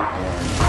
and